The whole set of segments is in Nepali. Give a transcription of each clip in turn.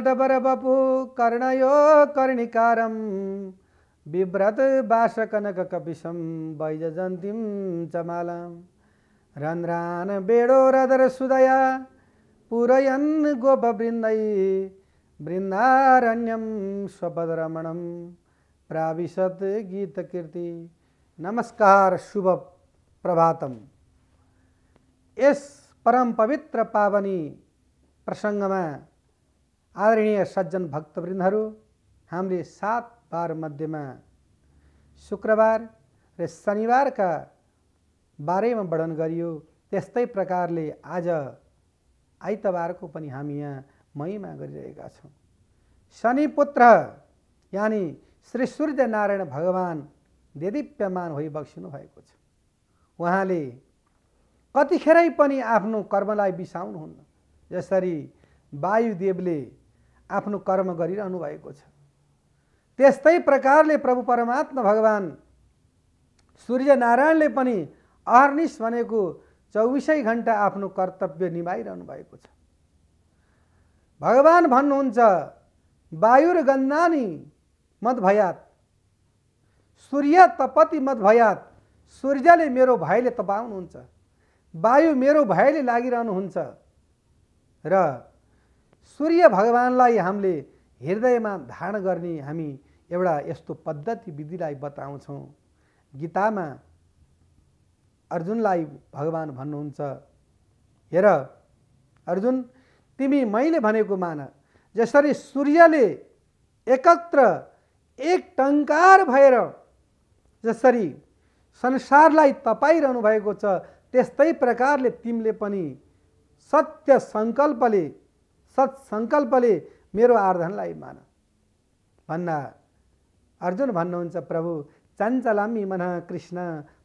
नटभर बपु कर्णयो कर्णिकारम विभ्रत बास कनक कपिशम वैजयंतीम चमालम रंध्रान बेड़ो रदर सुदया, पुरयन गोप बृंदई बृंदारण्यम स्वपद रमणम प्राविशत गीत कीर्ति, नमस्कार, शुभ प्रभातम। इस परम पवित्र पावनी प्रसंग में आदरणीय सज्जन भक्तवृन्दहरू हामीले सात बार मध्येमा शुक्रबार र शनिबारका बारेमा वर्णन गरियो। त्यस्तै प्रकारले आज आइतबारको पनि हामी यहाँ महिमा गरिरहेका छौँ। शनिपुत्र यानि श्री सूर्यनारायण भगवान् देदीप्यमान भइबक्सिनु भएको छ। उहाँले कतिखेरै पनि आफ्नो कर्मलाई बिसाउनुहुन्न। जसरी वायुदेवले आफ्नो कर्म गरिरहनु भएको छ। त्यस्तै प्रकारले प्रभु परमात्मा भगवान् सूर्यनारायणले पनि अहर्निस भनेको चौबिसै घन्टा आफ्नो कर्तव्य निभाइरहनु भएको छ। भगवान् भन्नुहुन्छ वायु र गन्धानी मत भयात सूर्य तपति मत भयात सूर्यले मेरो भयले तपाउनुहुन्छ वायु मेरो भयले लागिरहनुहुन्छ र सूर्य भगवान्लाई हामीले हृदयमा धारण गर्ने हामी एउटा यस्तो पद्धति विधिलाई बताउँछौँ। गीतामा अर्जुनलाई भगवान् भन्नुहुन्छ हेर अर्जुन तिमी मैले भनेको मान जसरी सूर्यले एकत्र एक टङ्कार भएर जसरी संसारलाई तपाइरहनु भएको छ त्यस्तै प्रकारले तिमीले पनि सत्य सङ्कल्पले सत्सङ्कल्पले मेरो आराधनलाई मान। भन्दा अर्जुन भन्नुहुन्छ प्रभु चञ्चलामी मन कृष्ण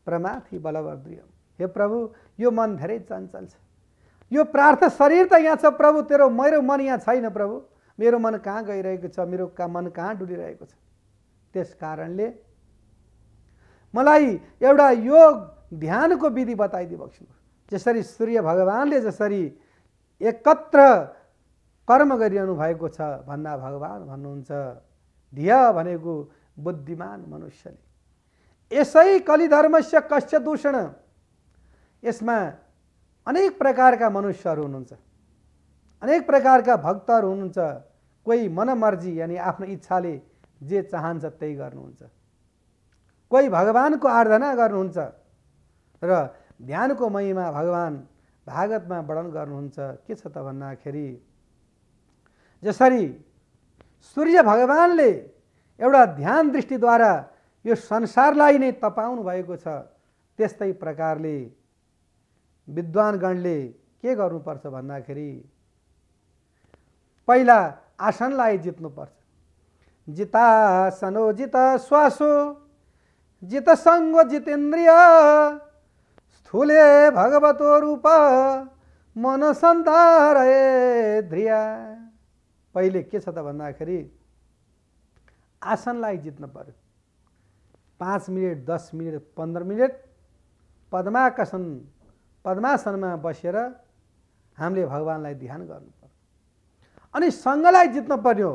प्रमाथि बलभद्रियम हे प्रभु यो मन धेरै चञ्चल छ। यो प्रार्थ शरीर त यहाँ छ प्रभु तेरो मेरो मन यहाँ छैन प्रभु। मेरो मन कहाँ गइरहेको छ? मेरो का मन कहाँ डुलिरहेको छ? त्यस कारणले मलाई एउटा योग ध्यानको विधि बताइदिइबक्छु जसरी सूर्य भगवान्ले जसरी एकत्र कर्म गरिरहनु भएको छ भन्दा भगवान् भन्नुहुन्छ धिय भनेको बुद्धिमान मनुष्यले। यसै कलिधर्मस्य कश्य दूषण। यसमा अनेक प्रकारका मनुष्यहरू हुनुहुन्छ। अनेक प्रकारका भक्तहरू हुनुहुन्छ। कोही मनमर्जी यानि आफ्नो इच्छाले जे चाहन्छ त्यही गर्नुहुन्छ। कोही भगवान्को आराधना गर्नुहुन्छ र ध्यानको महिमा भगवान् भागवतमा वर्णन गर्नुहुन्छ। के छ त भन्दाखेरि जसरी सूर्य भगवान्ले एउटा ध्यान दृष्टिद्वारा यो संसारलाई नै तपाउनु भएको छ त्यस्तै प्रकारले विद्वानगणले के गर्नुपर्छ भन्दाखेरि पहिला आसनलाई जित्नुपर्छ। जितासनो जित श्वासो जित सङ्गो जितेन्द्रिय स्थूले भगवतो रूप मन सन्तारए ध्रिया पहिले के छ त भन्दाखेरि आसनलाई जित्नु पर्यो। पाँच मिनट दस मिनट पन्ध्र मिनट पद्माकसन पद्मासनमा बसेर हामीले भगवान्लाई ध्यान गर्नु पर्यो। अनि सङ्घलाई जित्नु पर्यो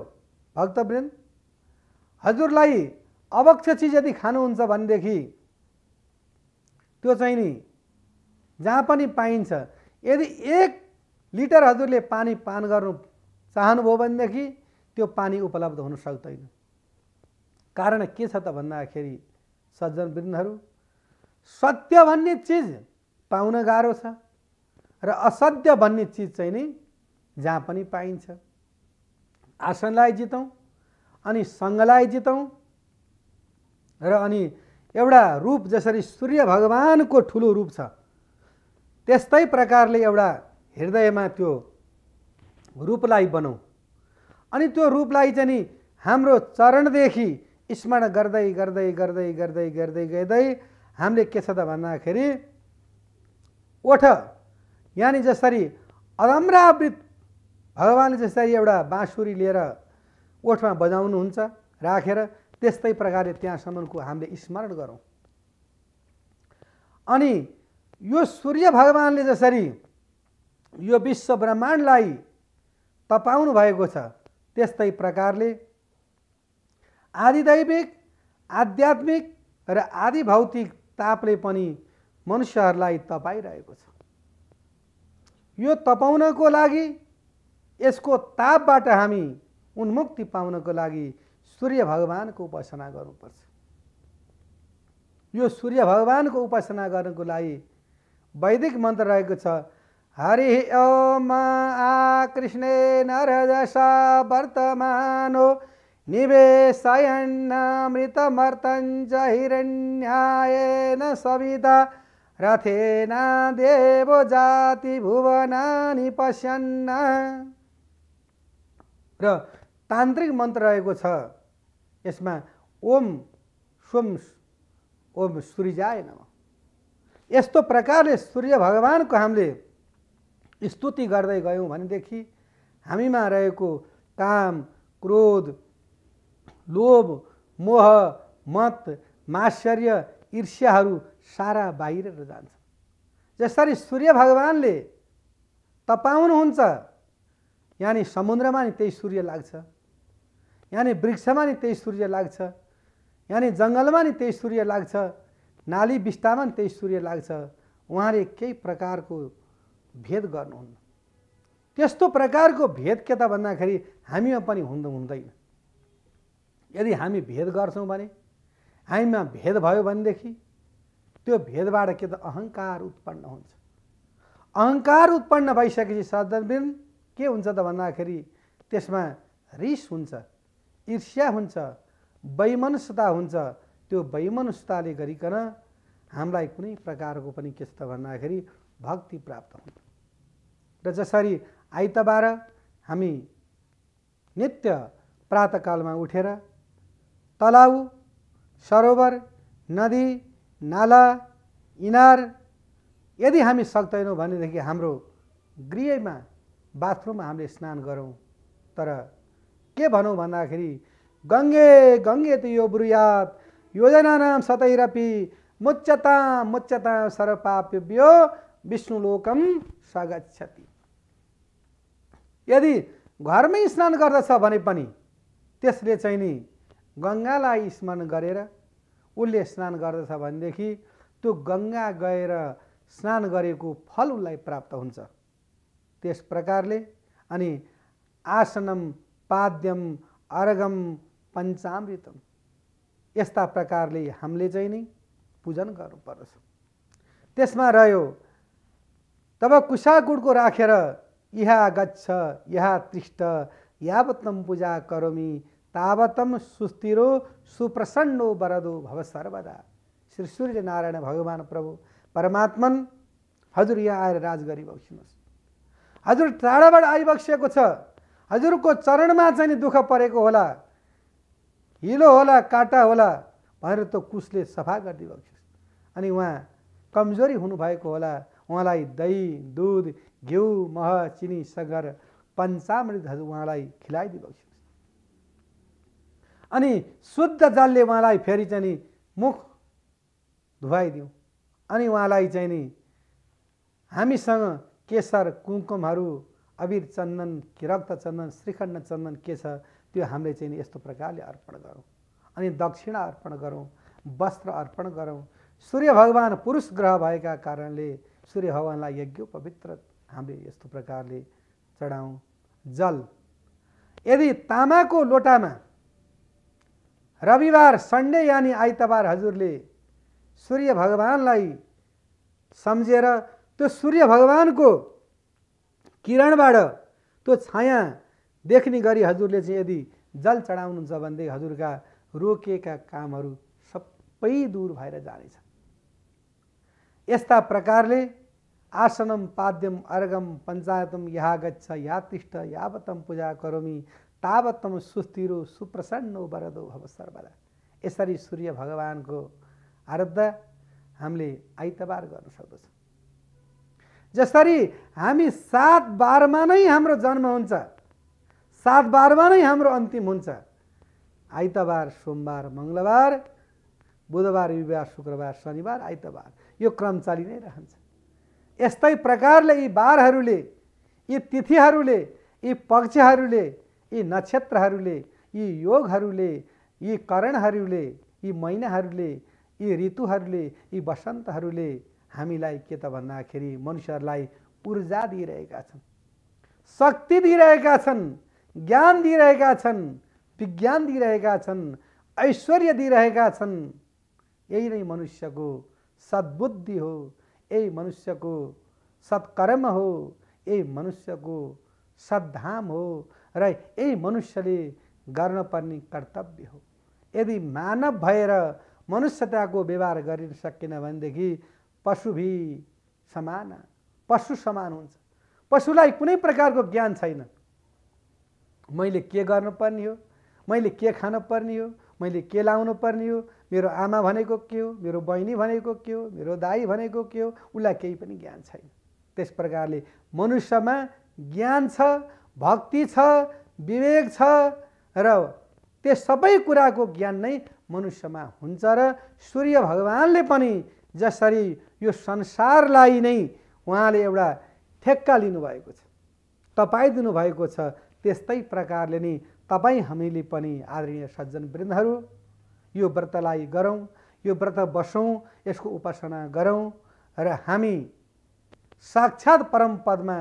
भक्तवृन्द। हजुरलाई अवक्ष चिज यदि खानुहुन्छ भनेदेखि त्यो चाहिँ नि जहाँ पनि पाइन्छ यदि एक लिटर हजुरले पानी पान गर्नु चाहनुभयो भनेदेखि त्यो पानी उपलब्ध हुन सक्दैन। कारण के छ त भन्दाखेरि सज्जन वृन्दहरू सत्य भन्ने चिज पाउन गाह्रो छ र असत्य भन्ने चिज चाहिँ नि जहाँ पनि पाइन्छ। आसनलाई जितौँ अनि सङ्घलाई जितौँ र अनि एउटा रूप जसरी सूर्य भगवानको ठुलो रूप छ त्यस्तै प्रकारले एउटा हृदयमा त्यो रूपलाई बनाऊ अनि त्यो रूपलाई चाहिँ नि हाम्रो चरणदेखि स्मरण गर्दै गर्दै गर्दै गर्दै गर्दै गर्दै हामीले के छ त भन्दाखेरि ओठ यानि जसरी अदम्रावृत भगवान्ले जसरी एउटा बाँसुरी लिएर ओठमा बजाउनुहुन्छ राखेर त्यस्तै प्रकारले त्यहाँसम्मको हामीले स्मरण गरौँ। अनि यो सूर्य भगवान्ले जसरी यो विश्व ब्रह्माण्डलाई तपाउनु भएको छ। त्यस्तै प्रकारले आदिदैविक आध्यात्मिक र आदि भौतिक तापले पनि मनुष्यहरूलाई तपाइरहेको छ। यो तपाउनको लागि यसको तापबाट हामी उन्मुक्ति पाउनको लागि सूर्य भगवानको उपासना गर्नुपर्छ। यो सूर्य भगवानको उपासना गर्नको लागि वैदिक मन्त्र रहेको छ हरि ओम आ कृष्णे नरदशा वर्तमानो निवेशयन्नमृतमर्तञ्च हिरण्यायेन सविता रथेन देवो जाति भुवनानि पश्यन्न। र तान्त्रिक मन्त्र रहेको छ। यसमा ओम सोम ओम सूर्यजाय नम। यस्तो प्रकारले सूर्य भगवानको हामीले स्तुति गर्दै गयौँ भनेदेखि हामीमा रहेको काम क्रोध लोभ मोह मत माश्चर्य ईर्ष्याहरू सारा बाहिरेर जान्छ। जसरी सूर्य भगवान्ले तपाउनुहुन्छ यानि समुद्रमा नि त्यही सूर्य लाग्छ यानि वृक्षमा नि त्यही सूर्य लाग्छ यानि जङ्गलमा नि त्यही सूर्य लाग्छ नाली बिस्तामा नि त्यही सूर्य लाग्छ उहाँले केही प्रकारको भेद गर्नुहुन्न। त्यस्तो प्रकारको भेद के त भन्दाखेरि हामीमा पनि हुँद हुँदैन। यदि हामी भेद गर्छौँ भने हामीमा भेद भयो भनेदेखि त्यो भेदबाट के त अहङ्कार उत्पन्न हुन्छ। अहङ्कार उत्पन्न भइसकेपछि सदनबिन के हुन्छ त भन्दाखेरि त्यसमा रिस हुन्छ ईर्ष्या हुन्छ वैमनस्यता हुन्छ। त्यो वैमनस्यताले गरिकन हामीलाई कुनै प्रकारको पनि के छ त भन्दाखेरि भक्ति प्राप्त हुन्छ। र जसरी आइतबार हामी नित्य प्रातकालमा उठेर तलाउ सरोवर नदी नाला इनार यदि हामी सक्दैनौँ भनेदेखि हाम्रो गृहमा बाथरुममा हामीले स्नान गरौँ। तर के भनौँ भन्दाखेरि गङ्गे गङ्गे त यो ब्रुयात योजना नाम सतैरपी मुच्चता मुच्चता सरपाप्यो विष्णुलोकम स्वागच्छति यदि घरमै स्नान गर्दछ भने पनि त्यसले चाहिँ नि गङ्गालाई स्मरण गरेर उसले स्नान गर्दछ भनेदेखि त्यो गङ्गा गएर स्नान गरेको फल उसलाई प्राप्त हुन्छ। त्यस प्रकारले अनि आसनम पाद्यम अर्घम पञ्चामृतम यस्ता प्रकारले हामीले चाहिँ नि पूजन गर्नुपर्दछ। त्यसमा रह्यो तब कुसाकुडको राखेर यहाँ गच्छ यहाँ तृष्ट यावतम पूजा करोमी तावतम सुस्थिरो सुप्रसन्नो वरदो भव सर्वदा श्री सूर्य नारायण भगवान् प्रभु परमात्मन हजुर यहाँ आएर राज गरिबक्सिनुहोस् हजुर टाढाबाट आइबक्सिएको छ। हजुरको चरणमा चाहिँ दुःख परेको होला हिलो होला काँटा होला भनेर त्यो कुसले सफा गरिदिइबक्सियोस् अनि उहाँ कमजोरी हुनुभएको होला उहाँलाई दही दुध घिउ मह चिनी सगर पञ्चामृत हजुर उहाँलाई खिलाइदिइबक्सियोस् अनि शुद्ध जलले उहाँलाई फेरि चाहिँ नि मुख धुवाइदिउँ। अनि उहाँलाई चाहिँ नि हामीसँग केसर कुङ्कुमहरू अबिर चन्दन रक्त चन्दन श्रीखण्ड चन्दन के छ त्यो हामीले चाहिँ यस्तो प्रकारले अर्पण गरौँ। अनि दक्षिणा अर्पण गरौँ वस्त्र अर्पण गरौँ। सूर्य भगवान् पुरुष ग्रह भएका कारणले सूर्य भगवान्लाई यज्ञ पवित्र हामीले यस्तो प्रकारले चढाउँ। जल। यदि तामाको लोटामा रविवार सन्डे यानि आइतबार हजुरले सूर्य भगवान्लाई सम्झेर त्यो सूर्य भगवानको किरणबाट त्यो छाया देख्ने गरी हजुरले चाहिँ यदि जल चढाउनुहुन्छ भनेदेखि हजुरका रोकिएका कामहरू सबै दूर भएर जानेछ यस्ता प्रकारले आसनम पाद्यम अर्गम पञ्चायतम यहाँ गच्छ या तिष्ठ यावतम पूजा करोमी। तावतम सुस्थिरो सुप्रसन्न वरदो भव सर्वदा। यसरी सूर्य भगवानको आराध्य हामीले आइतबार गर्न सक्दछ। जसरी हामी सात बारमा नै हाम्रो जन्म हुन्छ सात बारमा नै हाम्रो अन्तिम हुन्छ। आइतबार सोमबार मङ्गलबार बुधबार बिहिबार शुक्रबार शनिबार आइतबार। यो क्रम चलि नै रहन्छ। यस्तै प्रकारले यी बारहरूले यी तिथिहरूले यी पक्षहरूले यी नक्षत्रहरूले यी योगहरूले यी करणहरूले यी महिनाहरूले यी ऋतुहरूले यी वसन्तहरूले हामीलाई के त भन्दाखेरि मनुष्यहरूलाई ऊर्जा दिइरहेका छन् शक्ति दिइरहेका छन् ज्ञान दिइरहेका छन् विज्ञान दिइरहेका छन् ऐश्वर्य दिइरहेका छन्। यही नै मनुष्यको सद्बुद्धि हो। यही मनुष्यको सत्कर्म हो यही मनुष्यको सद्धाम हो र यही मनुष्यले गर्नुपर्ने कर्तव्य हो यदि मानव भएर मनुष्यताको व्यवहार गरिन सकेन भनेदेखि पशुभी समान पशु समान हुन्छ। पशुलाई कुनै प्रकारको ज्ञान छैन। मैले के गर्नुपर्ने हो? मैले के खानुपर्ने हो? मैले के लाउनु पर्ने हो? मेरो आमा भनेको के हो? मेरो बहिनी भनेको के हो? मेरो दाई भनेको के हो? उसलाई केही पनि ज्ञान छैन। त्यस प्रकारले मनुष्यमा ज्ञान छ भक्ति छ विवेक छ र त्यस सबै कुराको ज्ञान नै मनुष्यमा हुन्छ र सूर्य भगवान्ले पनि जसरी यो संसारलाई नै उहाँले एउटा ठेक्का लिनुभएको छ तपाईँ दिनुभएको छ त्यस्तै प्रकारले नै तपाईँ हामीले पनि आदरणीय सज्जन वृन्दहरू यो व्रतलाई गरौँ यो व्रत बसौँ यसको उपासना गरौँ र हामी साक्षात् परम पदमा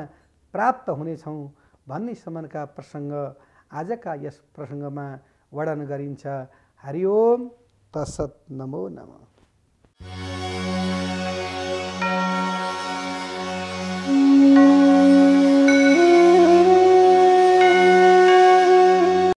प्राप्त हुनेछौँ भन्ने सम्मका प्रसङ्ग आजका यस प्रसङ्गमा वर्णन गरिन्छ। हरिओम तसत नमो नमः।